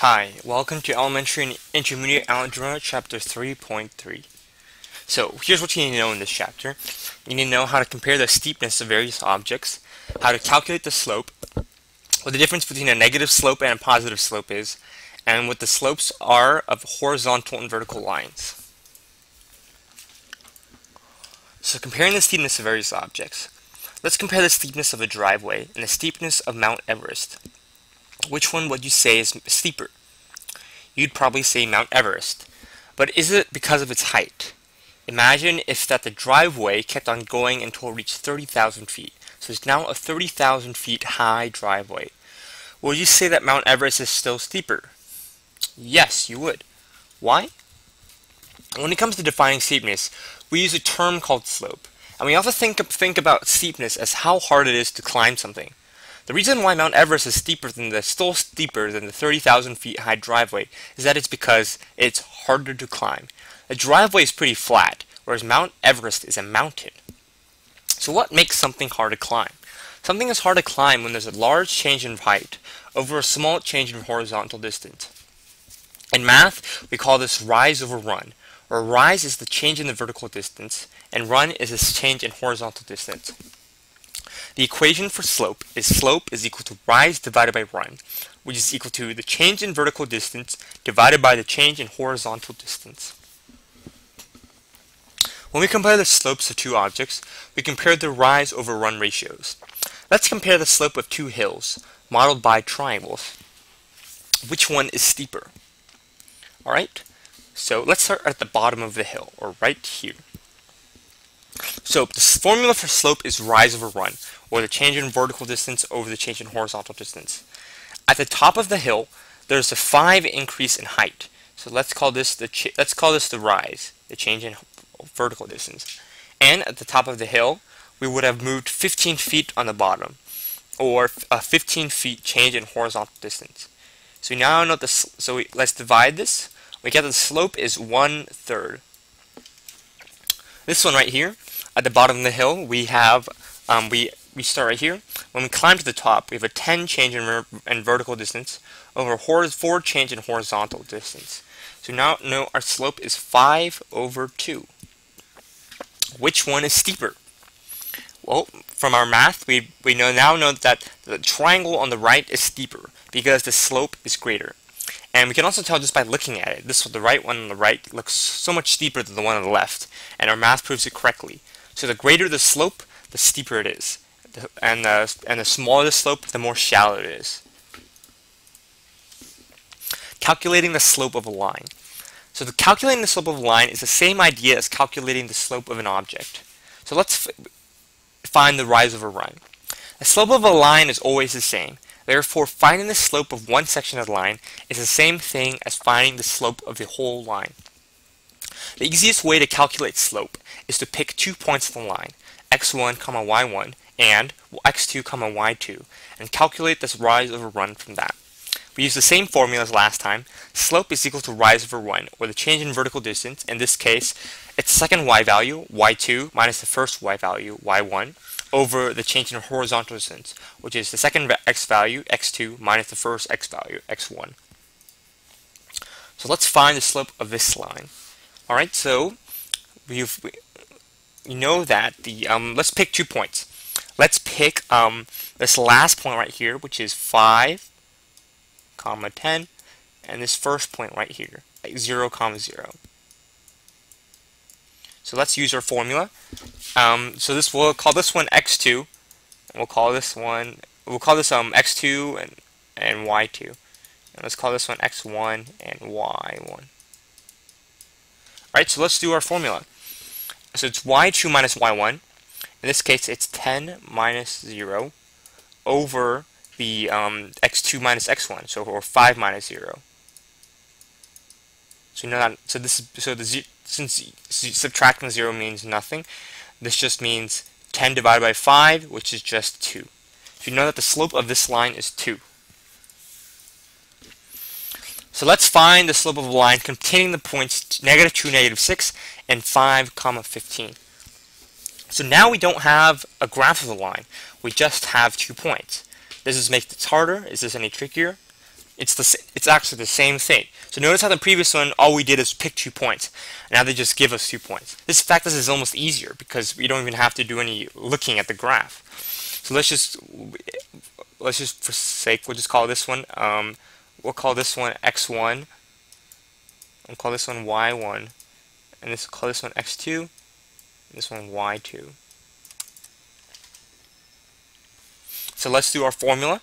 Hi, welcome to Elementary and Intermediate Algebra, Chapter 3.3. So, here's what you need to know in this chapter. You need to know how to compare the steepness of various objects, how to calculate the slope, what the difference between a negative slope and a positive slope is, and what the slopes are of horizontal and vertical lines. So, comparing the steepness of various objects. Let's compare the steepness of a driveway and the steepness of Mount Everest. Which one would you say is steeper? You'd probably say Mount Everest. But is it because of its height? Imagine if that the driveway kept on going until it reached 30,000 feet. So it's now a 30,000 feet high driveway. Would you say that Mount Everest is still steeper? Yes, you would. Why? When it comes to defining steepness, we use a term called slope. And we also think, think about steepness as how hard it is to climb something. The reason why Mount Everest is steeper than the still steeper than the 30,000 feet high driveway is that it's because it's harder to climb. The driveway is pretty flat, whereas Mount Everest is a mountain. So what makes something hard to climb? Something is hard to climb when there's a large change in height over a small change in horizontal distance. In math, we call this rise over run, where rise is the change in the vertical distance, and run is a change in horizontal distance. The equation for slope is slope is equal to rise divided by run, which is equal to the change in vertical distance divided by the change in horizontal distance. When we compare the slopes of two objects, we compare the rise over run ratios. Let's compare the slope of two hills, modeled by triangles. Which one is steeper? Alright, so let's start at the bottom of the hill, or right here. So the formula for slope is rise over run, or the change in vertical distance over the change in horizontal distance. At the top of the hill, there's a 5 increase in height. So let's call this the let's call this the rise, the change in vertical distance. And at the top of the hill, we would have moved 15 feet on the bottom, or a 15 feet change in horizontal distance. So now know this. So we, let's divide this. We get the slope is one third. This one right here, at the bottom of the hill, we have um, we we start right here. When we climb to the top, we have a 10 change in, in vertical distance over a 4 change in horizontal distance. So now know our slope is 5 over 2. Which one is steeper? Well, from our math, we, we know now know that the triangle on the right is steeper because the slope is greater. And we can also tell just by looking at it. This the right one on the right looks so much steeper than the one on the left, and our math proves it correctly. So the greater the slope, the steeper it is and the, and the smaller the slope, the more shallow it is. Calculating the slope of a line. So the calculating the slope of a line is the same idea as calculating the slope of an object. So let's find the rise of a run. The slope of a line is always the same. Therefore, finding the slope of one section of the line is the same thing as finding the slope of the whole line. The easiest way to calculate slope is to pick two points on the line, x1, comma y1, and x2 comma y2 and calculate this rise over run from that. We use the same formula as last time. Slope is equal to rise over run, or the change in vertical distance. In this case, its second y value, y2, minus the first y value, y1, over the change in horizontal distance, which is the second x value, x2, minus the first x value, x1. So let's find the slope of this line. Alright, so we've, we, you know that the, um, let's pick two points. Let's pick um, this last point right here, which is 5, comma 10, and this first point right here, like 0, comma 0. So let's use our formula. Um, so this we'll call this one x2, and we'll call this one we'll call this um x2 and and y2, and let's call this one x1 and y1. All right, so let's do our formula. So it's y2 minus y1 in this case, it's 10 minus 0 over the um, x2 minus x1, so or 5 minus 0. So you know that. So this is so the since subtracting 0 means nothing, this just means 10 divided by 5, which is just 2. So you know that the slope of this line is 2. So let's find the slope of a line containing the points negative 2, negative 6, and 5, comma 15. So now we don't have a graph of the line. We just have two points. Does this make this harder? Is this any trickier? it's the it's actually the same thing. So notice how the previous one, all we did is pick two points. Now they just give us two points. This fact this is almost easier because we don't even have to do any looking at the graph. So let's just let's just for sake we'll just call this one um, we'll call this one x1 we'll call this one y1 and this call this one x2 and this one y2. So let's do our formula.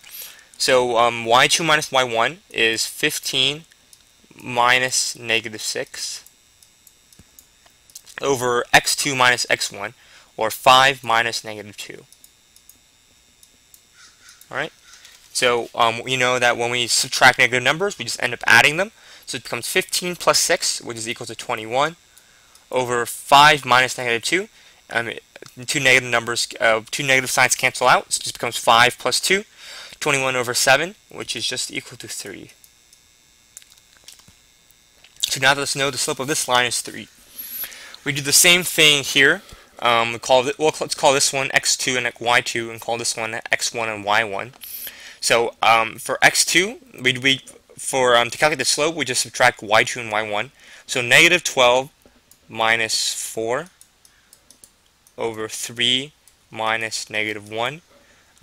So um, y2 minus y1 is 15 minus negative 6 over x2 minus x1, or 5 minus negative 2. Alright? So um, you know that when we subtract negative numbers, we just end up adding them. So it becomes 15 plus 6, which is equal to 21, over 5 minus negative 2. Um, two negative numbers, uh, two negative signs cancel out, so it just becomes 5 plus 2. 21 over 7, which is just equal to 3. So now let's know the slope of this line is 3. We do the same thing here. Um, we call it, well, let's call this one x2 and y2, and call this one x1 and y1. So um, for x2, we, we for um, to calculate the slope, we just subtract y2 and y1. So negative 12 minus 4 over 3 minus negative 1.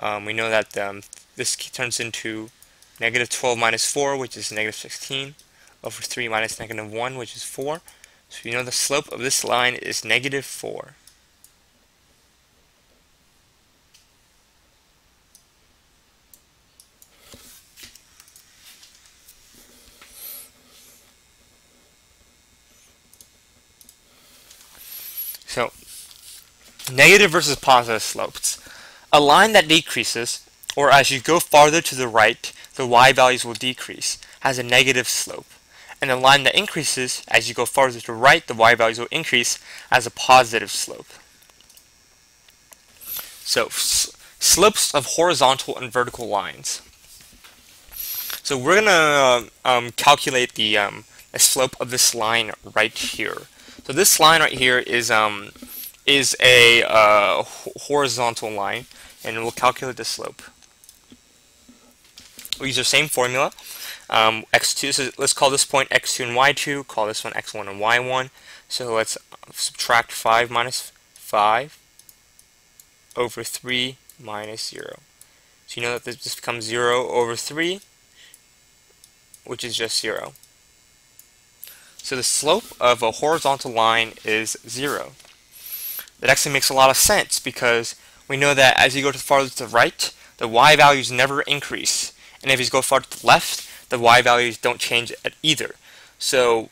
Um, we know that um, this turns into negative 12 minus 4, which is negative 16, over 3 minus negative 1, which is 4. So we know the slope of this line is negative 4. So, negative versus positive slopes. A line that decreases or as you go farther to the right, the y values will decrease, has a negative slope. And a line that increases, as you go farther to the right, the y values will increase, as a positive slope. So, slopes of horizontal and vertical lines. So we're going to um, calculate the, um, the slope of this line right here. So this line right here is um, is a uh, horizontal line, and we'll calculate the slope we use the same formula. Um, x2, so let's call this point x2 and y2, call this one x1 and y1. So let's subtract 5 minus 5 over 3 minus 0. So you know that this becomes 0 over 3, which is just 0. So the slope of a horizontal line is 0. That actually makes a lot of sense because we know that as you go to the farther to the right, the y values never increase and if you go far to the left, the y values don't change at either. So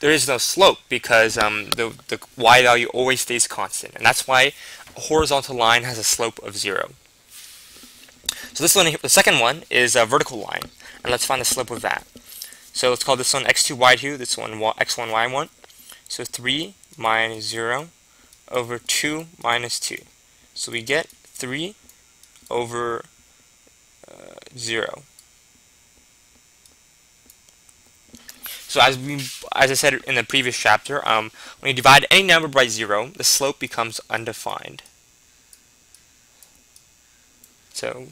there is no slope because um, the, the y value always stays constant. And that's why a horizontal line has a slope of 0. So this one, the second one, is a vertical line. And let's find the slope of that. So let's call this one x2, y2, this one x1, y1. So 3 minus 0 over 2 minus 2. So we get 3 over 0. So as we, as I said in the previous chapter, um, when you divide any number by 0, the slope becomes undefined. So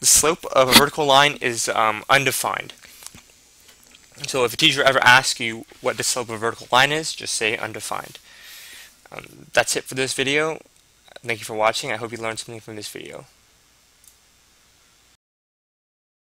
the slope of a vertical line is um, undefined. So if a teacher ever asks you what the slope of a vertical line is, just say undefined. Um, that's it for this video. Thank you for watching. I hope you learned something from this video.